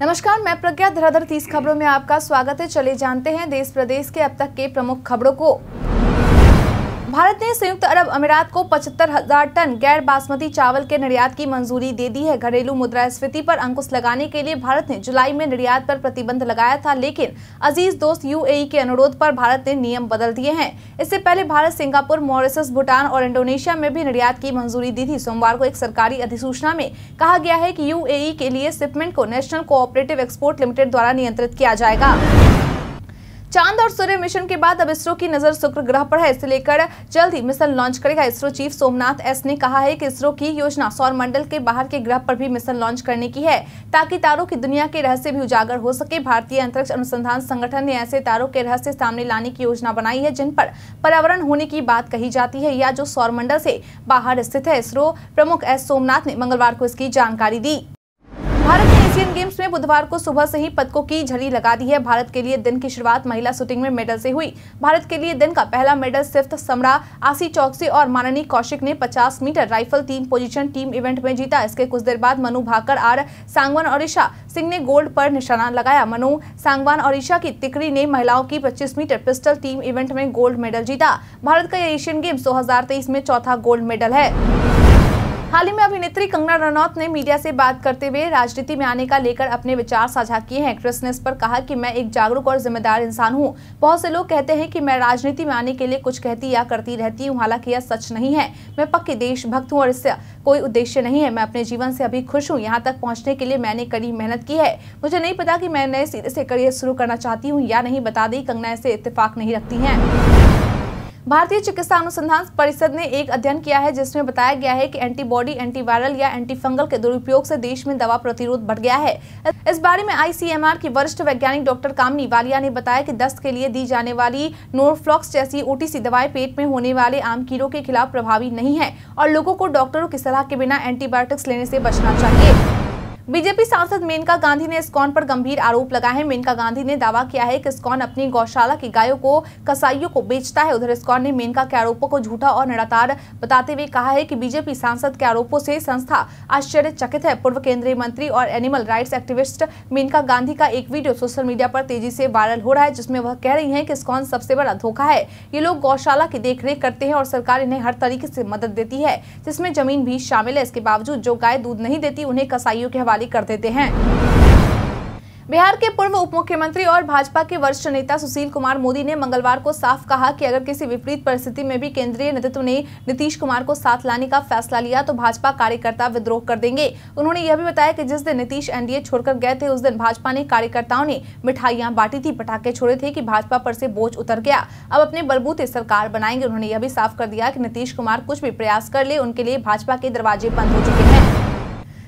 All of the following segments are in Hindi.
नमस्कार, मैं प्रज्ञा धराधर तीस खबरों में आपका स्वागत है। चले जानते हैं देश प्रदेश के अब तक के प्रमुख खबरों को। भारत ने संयुक्त अरब अमीरात को पचहत्तर हज़ार टन गैर बासमती चावल के निर्यात की मंजूरी दे दी है। घरेलू मुद्रास्फीति पर अंकुश लगाने के लिए भारत ने जुलाई में निर्यात पर प्रतिबंध लगाया था, लेकिन अज़ीज़ दोस्त यूएई के अनुरोध पर भारत ने नियम बदल दिए हैं। इससे पहले भारत, सिंगापुर मॉरिसस भूटान और इंडोनेशिया में भी निर्यात की मंजूरी दी थी। सोमवार को एक सरकारी अधिसूचना में कहा गया है की यू के लिए शिपमेंट को नेशनल कोऑपरेटिव एक्सपोर्ट लिमिटेड द्वारा नियंत्रित किया जाएगा। चाँद और सूर्य मिशन के बाद अब इसरो की नज़र शुक्र ग्रह पर है। इसे लेकर जल्द ही मिशन लॉन्च करेगा इसरो चीफ सोमनाथ एस ने कहा है कि इसरो की योजना सौर मंडल के बाहर के ग्रह पर भी मिशन लॉन्च करने की है, ताकि तारों की दुनिया के रहस्य भी उजागर हो सके। भारतीय अंतरिक्ष अनुसंधान संगठन ने ऐसे तारों के रहस्य सामने लाने की योजना बनाई है, जिन पर पर्यावरण होने की बात कही जाती है या जो सौर मंडल से बाहर स्थित है। इसरो प्रमुख एस सोमनाथ ने मंगलवार को इसकी जानकारी दी। भारत ने एशियन गेम्स में बुधवार को सुबह से ही पदकों की झड़ी लगा दी है। भारत के लिए दिन की शुरुआत महिला शूटिंग में मेडल से हुई। भारत के लिए दिन का पहला मेडल सिर्फ़ समरा आसी चौकसी और माननी कौशिक ने 50 मीटर राइफल तीन पोजीशन टीम इवेंट में जीता। इसके कुछ देर बाद मनु भाकर और सांगवान और ईशा सिंह ने गोल्ड पर निशाना लगाया। मनु सांगवान और ईशा की तिकड़ी ने महिलाओं की पच्चीस मीटर पिस्टल टीम इवेंट में गोल्ड मेडल जीता। भारत का एशियन गेम्स दो हज़ार तेईस में चौथा गोल्ड मेडल है। हाल ही में अभिनेत्री कंगना रनौत ने मीडिया से बात करते हुए राजनीति में आने का लेकर अपने विचार साझा किए हैं। एक्ट्रेस ने इस पर कहा कि मैं एक जागरूक और जिम्मेदार इंसान हूँ। बहुत से लोग कहते हैं कि मैं राजनीति में आने के लिए कुछ कहती या करती रहती हूँ, हालाँकि यह सच नहीं है। मैं पक्की देशभक्त हूँ और इससे कोई उद्देश्य नहीं है। मैं अपने जीवन से अभी खुश हूँ। यहाँ तक पहुँचने के लिए मैंने कड़ी मेहनत की है। मुझे नहीं पता की मैं नए सिरे से करियर शुरू करना चाहती हूँ या नहीं। बता दी, कंगना ऐसे इतफाक नहीं रखती है। भारतीय चिकित्सा अनुसंधान परिषद ने एक अध्ययन किया है, जिसमें बताया गया है कि एंटीबॉडी, एंटीवायरल या एंटीफंगल के दुरुपयोग से देश में दवा प्रतिरोध बढ़ गया है। इस बारे में आईसीएमआर की वरिष्ठ वैज्ञानिक डॉक्टर कामनी वालिया ने बताया कि दस्त के लिए दी जाने वाली नोरफ्लॉक्स जैसी ओटीसी दवाएँ पेट में होने वाले आम कीड़ों के खिलाफ प्रभावी नहीं है और लोगों को डॉक्टरों की सलाह के बिना एंटीबायोटिक्स लेने से बचना चाहिए। बीजेपी सांसद मेनका गांधी ने इस्कॉन पर गंभीर आरोप लगाए हैं। मेनका गांधी ने दावा किया है कि इस्कॉन अपनी गौशाला की गायों को कसाईयों को बेचता है। उधर इस्कॉन ने मेनका के आरोपों को झूठा और निराधार बताते हुए कहा है कि बीजेपी सांसद के आरोपों से संस्था आश्चर्यचकित है। पूर्व केंद्रीय मंत्री और animal rights activist Maneka Gandhi का एक वीडियो सोशल मीडिया पर तेज़ी से वायरल हो रहा है, जिसमें वह कह रही है की इस्कॉन सबसे बड़ा धोखा है। ये लोग गौशाला की देखरेख करते हैं और सरकार इन्हें हर तरीके से मदद देती है, जिसमें ज़मीन भी शामिल है। इसके बावजूद जो गाय दूध नहीं देती, उन्हें कसाईयों के हवाले कर देते हैं। बिहार के पूर्व उप मुख्यमंत्री और भाजपा के वरिष्ठ नेता सुशील कुमार मोदी ने मंगलवार को साफ़ कहा कि अगर किसी विपरीत परिस्थिति में भी केंद्रीय नेतृत्व ने नीतीश कुमार को साथ लाने का फैसला लिया तो भाजपा कार्यकर्ता विद्रोह कर देंगे। उन्होंने यह भी बताया कि जिस दिन नीतीश एनडीए छोड़कर गए थे, उस दिन भाजपा ने कार्यकर्ताओं ने मिठाइयाँ बांटी थी, पटाखे छोड़े थे कि भाजपा पर से बोझ उतर गया। अब अपने बलबूते सरकार बनाएँगे। उन्होंने यह भी साफ़ कर दिया कि नीतीश कुमार कुछ भी प्रयास कर ले, उनके लिए भाजपा के दरवाजे बंद हो चुके हैं।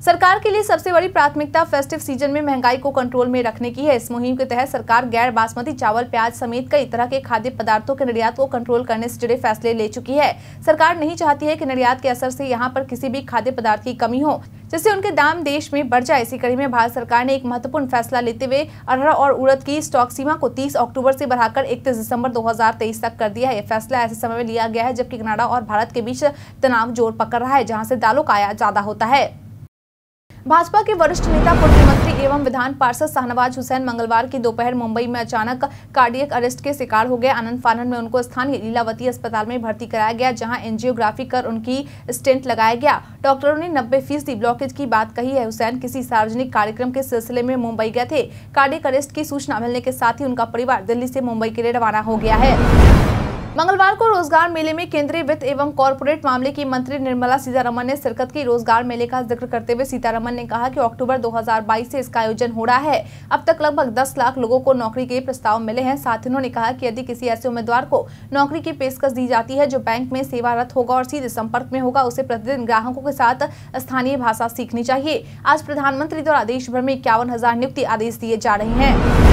सरकार के लिए सबसे बड़ी प्राथमिकता फेस्टिव सीज़न में महँगाई को कंट्रोल में रखने की है। इस मुहिम के तहत सरकार गैर बासमती चावल, प्याज समेत कई तरह के खाद्य पदार्थों के निर्यात को कंट्रोल करने से जुड़े फैसले ले चुकी है। सरकार नहीं चाहती है कि निर्यात के असर से यहाँ पर किसी भी खाद्य पदार्थ की कमी हो, जिससे उनके दाम देश में बढ़ जाए। इसी कड़ी में भारत सरकार ने एक महत्वपूर्ण फैसला लेते हुए अरहर और उड़द की स्टॉक सीमा को 30 अक्टूबर से बढ़ाकर 31 दिसंबर 2023 तक कर दिया है। यह फैसला ऐसे समय में लिया गया है जबकि कनाडा और भारत के बीच तनाव ज़ोर पकड़ रहा है, जहाँ से दालों का आयात ज़्यादा होता है। भाजपा के वरिष्ठ नेता, पूर्व मंत्री एवं विधान पार्षद शाहनवाज हुसैन मंगलवार की दोपहर मुंबई में अचानक कार्डियक अरेस्ट के शिकार हो गए। आनंद फानन में उनको स्थानीय लीलावती अस्पताल में भर्ती कराया गया, जहाँ एंजियोग्राफी कर उनकी स्टेंट लगाया गया। डॉक्टरों ने नब्बे फ़ीसदी ब्लॉकेज की बात कही है। हुसैन किसी सार्वजनिक कार्यक्रम के सिलसिले में मुंबई गए थे। कार्डियक अरेस्ट की सूचना मिलने के साथ ही उनका परिवार दिल्ली से मुंबई के लिए रवाना हो गया है। मंगलवार को रोज़गार मेले में केंद्रीय वित्त एवं कॉरपोरेट मामले की मंत्री निर्मला सीतारमन ने शिरकत की रोज़गार मेले का ज़िक्र करते हुए सीतारमन ने कहा कि अक्टूबर 2022 से इसका आयोजन हो रहा है। अब तक लगभग 10 लाख लोगों को नौकरी के प्रस्ताव मिले हैं। साथ ही उन्होंने कहा कि यदि किसी ऐसे उम्मीदवार को नौकरी की पेशकश दी जाती है जो बैंक में सेवारत होगा और सीधे संपर्क में होगा, उसे प्रतिदिन ग्राहकों के साथ स्थानीय भाषा सीखनी चाहिए। आज प्रधानमंत्री द्वारा देश भर में इक्यावन नियुक्ति आदेश दिए जा रहे हैं।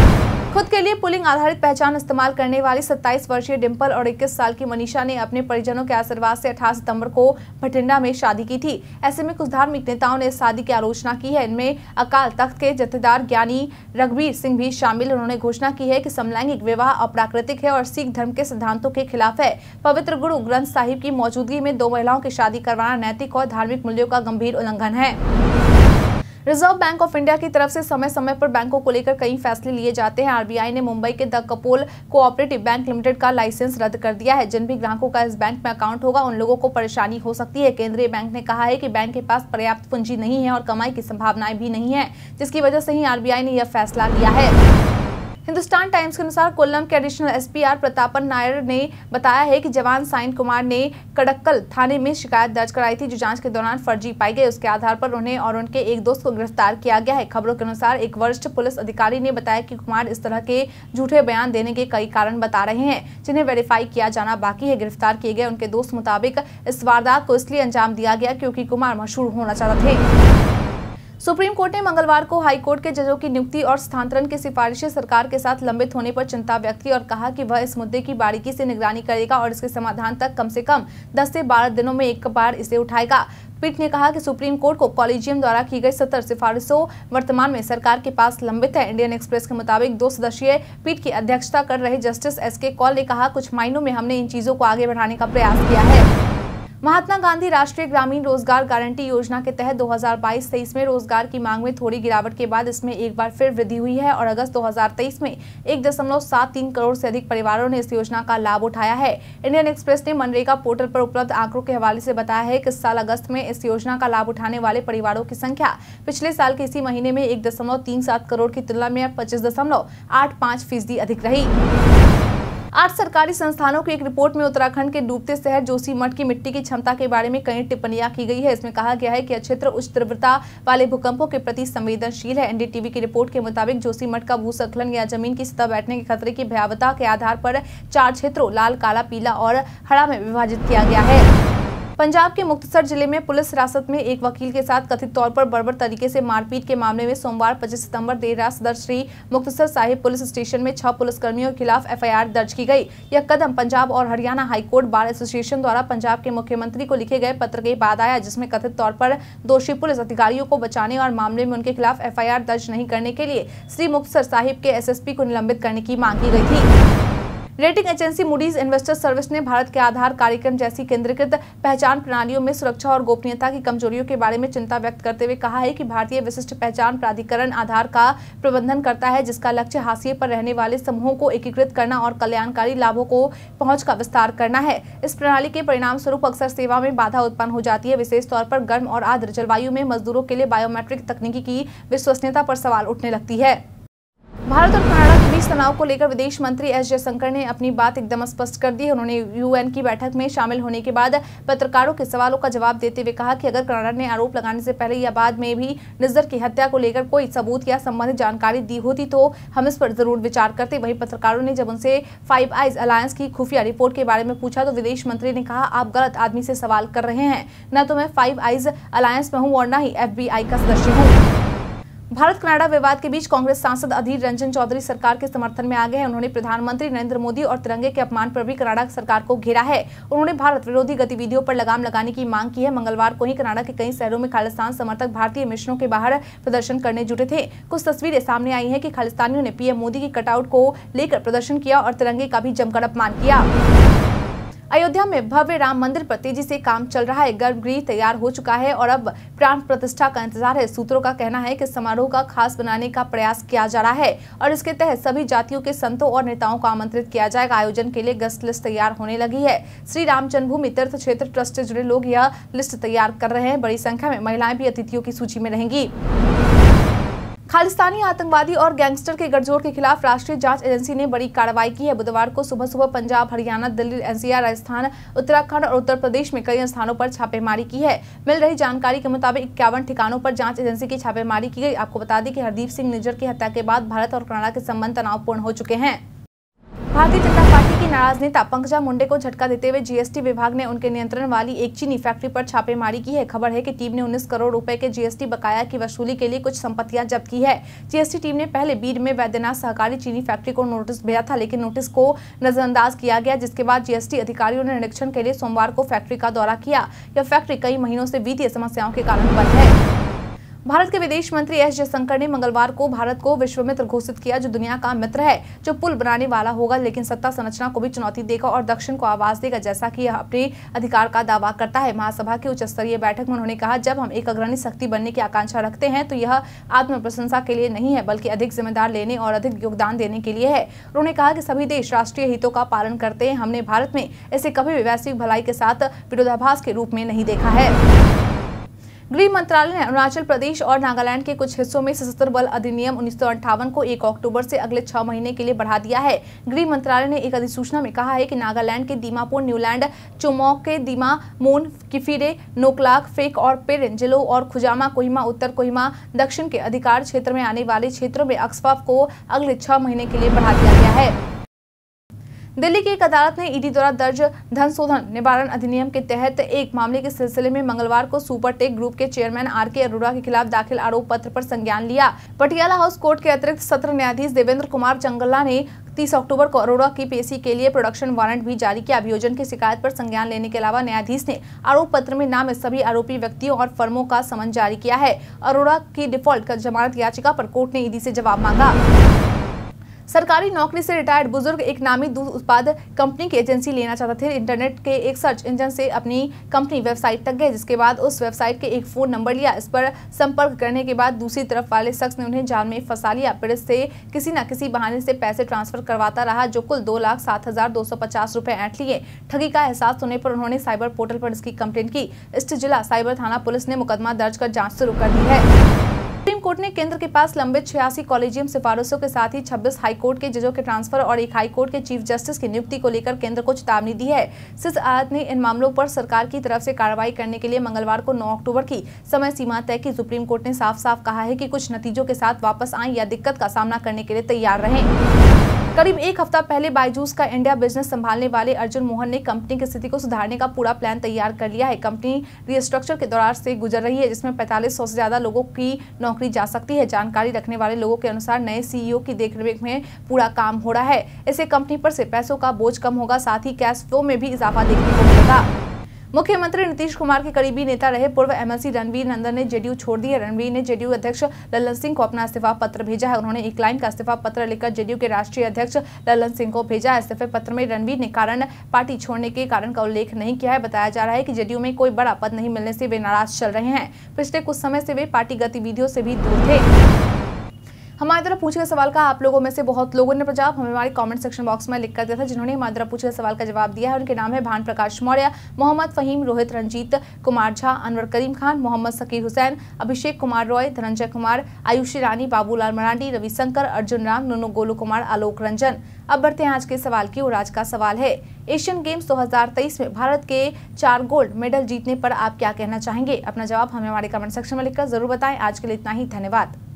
खुद के लिए पुलिंग आधारित पहचान इस्तेमाल करने वाली 27 वर्षीय डिम्पल और 21 साल की मनीषा ने अपने परिजनों के आशीर्वाद से 18 सितंबर को भटिंडा में शादी की थी। ऐसे में कुछ धार्मिक नेताओं ने शादी की आलोचना की है। इनमें अकाल तख्त के जथेदार ज्ञानी रघुवीर सिंह भी शामिल। उन्होंने घोषणा की है कि समलैंगिक विवाह अप्राकृतिक है और सिख धर्म के सिद्धांतों के खिलाफ है। पवित्र गुरु ग्रंथ साहिब की मौजूदगी में दो महिलाओं की शादी करवाना नैतिक और धार्मिक मूल्यों का गंभीर उल्लंघन है। रिज़र्व बैंक ऑफ़ इंडिया की तरफ़ से समय समय पर बैंकों को लेकर कई फैसले लिए जाते हैं। आरबीआई ने मुंबई के the Kapol cooperative bank limited का लाइसेंस रद्द कर दिया है। जिन भी ग्राहकों का इस बैंक में अकाउंट होगा, उन लोगों को परेशानी हो सकती है। केंद्रीय बैंक ने कहा है कि बैंक के पास पर्याप्त पूंजी नहीं है और कमाई की संभावनाएँ भी नहीं है, जिसकी वजह से ही आरबीआई ने यह फैसला लिया है। हिंदुस्तान टाइम्स के अनुसार कोल्लम के एडिशनल एसपीआर प्रतापन नायर ने बताया है कि जवान साइन कुमार ने कड़क्कल थाने में शिकायत दर्ज कराई थी, जो जाँच के दौरान फर्जी पाई गई। उसके आधार पर उन्हें और उनके एक दोस्त को गिरफ़्तार किया गया है। खबरों के अनुसार एक वरिष्ठ पुलिस अधिकारी ने बताया कि कुमार इस तरह के झूठे बयान देने के कई कारण बता रहे हैं, जिन्हें वेरीफाई किया जाना बाकी है। गिरफ़्तार किए गए उनके दोस्त मुताबिक इस वारदात को इसलिए अंजाम दिया गया क्योंकि कुमार मशहूर होना चाहते थे। सुप्रीम कोर्ट ने मंगलवार को हाई कोर्ट के जजों की नियुक्ति और स्थानांतरण की सिफारिशें सरकार के साथ लंबित होने पर चिंता व्यक्त की और कहा कि वह इस मुद्दे की बारीकी से निगरानी करेगा और इसके समाधान तक कम से कम 10 से 12 दिनों में एक बार इसे उठाएगा। पीठ ने कहा कि सुप्रीम कोर्ट को कॉलेजियम द्वारा की गई सत्तर सिफारिशों वर्तमान में सरकार के पास लंबित है। इंडियन एक्सप्रेस के मुताबिक दो सदस्यीय पीठ की अध्यक्षता कर रहे जस्टिस एस के कौल ने कहा, कुछ मायनों में हमने इन चीज़ों को आगे बढ़ाने का प्रयास किया है। महात्मा गांधी राष्ट्रीय ग्रामीण रोज़गार गारंटी योजना के तहत 2022-23 में रोज़गार की मांग में थोड़ी गिरावट के बाद इसमें एक बार फिर वृद्धि हुई है और अगस्त 2023 में एक दशमलव सात तीन करोड़ से अधिक परिवारों ने इस योजना का लाभ उठाया है। इंडियन एक्सप्रेस ने मनरेगा पोर्टल पर उपलब्ध आंकड़ों के हवाले से बताया है कि इस साल अगस्त में इस योजना का लाभ उठाने वाले परिवारों की संख्या पिछले साल के इसी महीने में एक दशमलव तीन सात करोड़ की तुलना में पच्चीस दशमलव आठ पाँच फ़ीसदी अधिक रही। आठ सरकारी संस्थानों की एक रिपोर्ट में उत्तराखंड के डूबते शहर जोशी मठ की मिट्टी की क्षमता के बारे में कई टिप्पणियाँ की गई है। इसमें कहा गया है कि यह क्षेत्र उच्च तीव्रता वाले भूकंपों के प्रति संवेदनशील है। एनडीटीवी की रिपोर्ट के मुताबिक जोशी मठ का भूस्खलन या ज़मीन की सतह बैठने के खतरे की भयावता के आधार पर चार क्षेत्रों लाल, काला, पीला और हरा में विभाजित किया गया है। पंजाब के मुक्तसर ज़िले में पुलिस हिरासत में एक वकील के साथ कथित तौर पर बर्बर तरीके से मारपीट के मामले में सोमवार 25 सितंबर देर रात सदर श्री मुक्तसर साहिब पुलिस स्टेशन में छह पुलिसकर्मियों के खिलाफ एफआईआर दर्ज की गई। यह कदम पंजाब और हरियाणा हाईकोर्ट बार एसोसिएशन द्वारा पंजाब के मुख्यमंत्री को लिखे गए पत्र के बाद आया, जिसमें कथित तौर पर दोषी पुलिस अधिकारियों को बचाने और मामले में उनके खिलाफ एफआईआर दर्ज नहीं करने के लिए श्री मुक्तसर साहिब के एसएसपी को निलंबित करने की मांग की गई थी। Rating agency Moody's investor service ने भारत के आधार कार्यक्रम जैसी केंद्रीकृत पहचान प्रणालियों में सुरक्षा और गोपनीयता की कमजोरियों के बारे में चिंता व्यक्त करते हुए कहा है कि भारतीय विशिष्ट पहचान प्राधिकरण आधार का प्रबंधन करता है, जिसका लक्ष्य हाशिए पर रहने वाले समूहों को एकीकृत करना और कल्याणकारी लाभों को पहुँच का विस्तार करना है। इस प्रणाली के परिणाम स्वरूप अक्सर सेवा में बाधा उत्पन्न हो जाती है। विशेष तौर पर गर्म और आर्द्र जलवायु में मजदूरों के लिए बायोमेट्रिक तकनीकी की विश्वसनीयता पर सवाल उठने लगती है। भारत और बीच तनाव को लेकर विदेश मंत्री एस जयशंकर ने अपनी बात एकदम स्पष्ट कर दी। है उन्होंने यूएन की बैठक में शामिल होने के बाद पत्रकारों के सवालों का जवाब देते हुए कहा कि अगर कनाडा ने आरोप लगाने से पहले या बाद में भी निजर की हत्या को लेकर कोई सबूत या संबंधित जानकारी दी होती तो हम इस पर ज़रूर विचार करते। वही पत्रकारों ने जब उनसे फाइव आइज़ अलायंस की खुफिया रिपोर्ट के बारे में पूछा तो विदेश मंत्री ने कहा, आप गलत आदमी से सवाल कर रहे हैं। न तो मैं फाइव आइज़ अलायंस में हूँ और न ही एफबीआई का सदस्य हूँ। भारत कनाडा विवाद के बीच कांग्रेस सांसद अधीर रंजन चौधरी सरकार के समर्थन में आ गए हैं। उन्होंने प्रधानमंत्री नरेंद्र मोदी और तिरंगे के अपमान पर भी कनाडा सरकार को घेरा है। उन्होंने भारत विरोधी गतिविधियों पर लगाम लगाने की मांग की है। मंगलवार को ही कनाडा के कई शहरों में खालिस्तान समर्थक भारतीय मिशनों के बाहर प्रदर्शन करने जुटे थे। कुछ तस्वीरें सामने आई है की खालिस्तानियों ने पीएम मोदी की कटआउट को लेकर प्रदर्शन किया और तिरंगे का भी जमकर अपमान किया। अयोध्या में भव्य राम मंदिर पर तेज़ी से काम चल रहा है। गर्भगृह तैयार हो चुका है और अब प्राण प्रतिष्ठा का इंतज़ार है। सूत्रों का कहना है कि समारोह का खास बनाने का प्रयास किया जा रहा है और इसके तहत सभी जातियों के संतों और नेताओं को आमंत्रित किया जाएगा। आयोजन के लिए गेस्ट लिस्ट तैयार होने लगी है। श्री राम जन्मभूमि तीर्थ क्षेत्र ट्रस्ट से जुड़े लोग यह लिस्ट तैयार कर रहे हैं। बड़ी संख्या में महिलाएँ भी अतिथियों की सूची में रहेंगी। खालिस्तानी आतंकवादी और गैंगस्टर के गठजोड़ के खिलाफ राष्ट्रीय जाँच एजेंसी ने बड़ी कार्रवाई की है। बुधवार को सुबह सुबह पंजाब, हरियाणा, दिल्ली, एनसीआर राजस्थान, उत्तराखंड और उत्तर प्रदेश में कई स्थानों पर छापेमारी की है। मिल रही जानकारी के मुताबिक इक्यावन ठिकानों पर जाँच एजेंसी की छापेमारी की गई। आपको बता दें कि हरदीप सिंह निजर की हत्या के बाद भारत और कनाडा के संबंध तनावपूर्ण हो चुके हैं। भारतीय जनता पार्टी की नाराज़ नेता पंकजा मुंडे को झटका देते हुए जीएसटी विभाग ने उनके नियंत्रण वाली एक चीनी फैक्ट्री पर छापेमारी की है। खबर है कि टीम ने 19 करोड़ रुपए के जीएसटी बकाया की वसूली के लिए कुछ संपत्तियाँ जब्त की है। जीएसटी टीम ने पहले बीड में वैद्यनाथ सहकारी चीनी फैक्ट्री को नोटिस भेजा था, लेकिन नोटिस को नजरअंदाज किया गया, जिसके बाद जीएसटी अधिकारियों ने निरीक्षण के लिए सोमवार को फैक्ट्री का दौरा किया। यह फैक्ट्री कई महीनों से वित्तीय समस्याओं के कारण बंद है। भारत के विदेश मंत्री एस जयशंकर ने मंगलवार को भारत को विश्व मित्र घोषित किया, जो दुनिया का मित्र है, जो पुल बनाने वाला होगा, लेकिन सत्ता संरचना को भी चुनौती देगा और दक्षिण को आवाज़ देगा, जैसा कि यह अपने अधिकार का दावा करता है। महासभा की उच्च स्तरीय बैठक में उन्होंने कहा, जब हम एक अग्रणी शक्ति बनने की आकांक्षा रखते हैं तो यह आत्म प्रशंसा के लिए नहीं है, बल्कि अधिक जिम्मेदार लेने और अधिक योगदान देने के लिए है। उन्होंने कहा कि सभी देश राष्ट्रीय हितों का पालन करते हैं। हमने भारत में इसे कभी भी वैश्विक भलाई के साथ विरोधाभास के रूप में नहीं देखा है। गृह मंत्रालय ने अरुणाचल प्रदेश और नागालैंड के कुछ हिस्सों में सशस्त्र बल अधिनियम उन्नीस को 1 अक्टूबर से अगले छह महीने के लिए बढ़ा दिया है। गृह मंत्रालय ने एक अधिसूचना में कहा है कि नागालैंड के दीमापुर न्यूलैंड, चुमौक के दीमा मोन, किफिरे, नोकलाक, फेक और पेरिन, जिलों और खुजामा, कोहिमा, उत्तर कोहिमा, दक्षिण के अधिकार क्षेत्र में आने वाले क्षेत्रों में अक्सफाफ को अगले छह महीने के लिए बढ़ा दिया गया है। दिल्ली की एक अदालत ने ईडी द्वारा दर्ज धन शोधन निवारण अधिनियम के तहत एक मामले के सिलसिले में मंगलवार को सुपर टेक ग्रुप के चेयरमैन आर के अरोड़ा के खिलाफ दाखिल आरोप पत्र पर संज्ञान लिया। पटियाला हाउस कोर्ट के अतिरिक्त सत्र न्यायाधीश देवेंद्र कुमार चंगला ने 30 अक्टूबर को अरोड़ा की पेशी के लिए प्रोडक्शन वारंट भी जारी किया। अभियोजन की शिकायत पर संज्ञान लेने के अलावा न्यायाधीश ने आरोप पत्र में नाम सभी आरोपी व्यक्तियों और फर्मों का समन जारी किया है। अरोड़ा की डिफ़ॉल्ट जमानत याचिका पर कोर्ट ने ईडी से जवाब मांगा। सरकारी नौकरी से रिटायर्ड बुज़ुर्ग एक नामी दूध उत्पाद कंपनी की एजेंसी लेना चाहते थे। इंटरनेट के एक सर्च इंजन से अपनी कंपनी वेबसाइट तक गए, जिसके बाद उस वेबसाइट के एक फ़ोन नंबर लिया। इस पर संपर्क करने के बाद दूसरी तरफ़ वाले शख्स ने उन्हें जाल में फंसा लिया। पीड़ित से किसी न किसी बहाने से पैसे ट्रांसफ़र करवाता रहा, जो कुल दो लाख सात हज़ार दो सौ पचास रुपए ऐंठ लिए ठगी का एहसास होने पर उन्होंने साइबर पोर्टल पर इसकी कंप्लेन की। इस जिला साइबर थाना पुलिस ने मुकदमा दर्ज कर जाँच शुरू कर दी है। कोर्ट ने केंद्र के पास लंबित छियासी कॉलेजियम सिफारिशों के साथ ही 26 हाईकोर्ट के जजों के ट्रांसफ़र और एक हाईकोर्ट के चीफ जस्टिस की नियुक्ति को लेकर केंद्र को चेतावनी दी है। सिस आयत ने इन मामलों पर सरकार की तरफ़ से कार्रवाई करने के लिए मंगलवार को 9 अक्टूबर की समय सीमा तय की। सुप्रीम कोर्ट ने साफ़ साफ़ कहा है की कुछ नतीजों के साथ वापस आए या दिक्कत का सामना करने के लिए तैयार रहे। करीब एक हफ़्ता पहले बायजूस का इंडिया बिज़नेस संभालने वाले अर्जुन मोहन ने कंपनी की स्थिति को सुधारने का पूरा प्लान तैयार कर लिया है। कंपनी रिस्ट्रक्चर के दौरान से गुजर रही है, जिसमें पैंतालीस से ज़्यादा लोगों की नौकरी जा सकती है। जानकारी रखने वाले लोगों के अनुसार नए सीईओ की देखरेख में पूरा काम हो रहा है। इससे कंपनी पर से पैसों का बोझ कम होगा, साथ ही कैश फ्लो में भी इजाफा देखने को मिलेगा। मुख्यमंत्री नीतीश कुमार के करीबी नेता रहे पूर्व एमएलसी रणवीर नंदन ने जेडीयू छोड़ दी है रणवीर ने जेडीयू अध्यक्ष ललन सिंह को अपना इस्तीफा पत्र भेजा है। उन्होंने एक लाइन का इस्तीफा पत्र लिखकर जेडीयू के राष्ट्रीय अध्यक्ष ललन सिंह को भेजा। है इस्तीफे पत्र में रणवीर ने कारण पार्टी छोड़ने के कारण का उल्लेख नहीं किया है। बताया जा रहा है की जेडीयू में कोई बड़ा पद नहीं मिलने से वे नाराज़ चल रहे हैं। पिछले कुछ समय से वे पार्टी गतिविधियों से भी दूर थे। हमारे तरफ़ पूछे गए सवाल का आप लोगों में से बहुत लोगों ने जवाब हमें हमारे कमेंट सेक्शन बॉक्स में लिख कर दिया था, जिन्होंने हमारे तरफ़ पूछे गए सवाल का जवाब दिया है। उनके नाम है भान प्रकाश मौर्य, मोहम्मद फहीम, रोहित रंजीत, कुमार झा, अनवर करीम खान, मोहम्मद सकीर हुसैन, अभिषेक कुमार रॉय, धनंजय कुमार, आयुषी रानी, बाबूलाल मरांडी, रविशंकर, अर्जुन राम, नुनू गोलू कुमार, आलोक रंजन। अब बढ़ते हैं आज के सवाल की और आज का सवाल है, एशियन गेम्स 2023 में भारत के चार गोल्ड मेडल जीतने पर आप क्या कहना चाहेंगे? अपना जवाब हमें हमारे कमेंट सेक्शन में लिखकर ज़रूर बताएँ। आज के लिए इतना ही, धन्यवाद।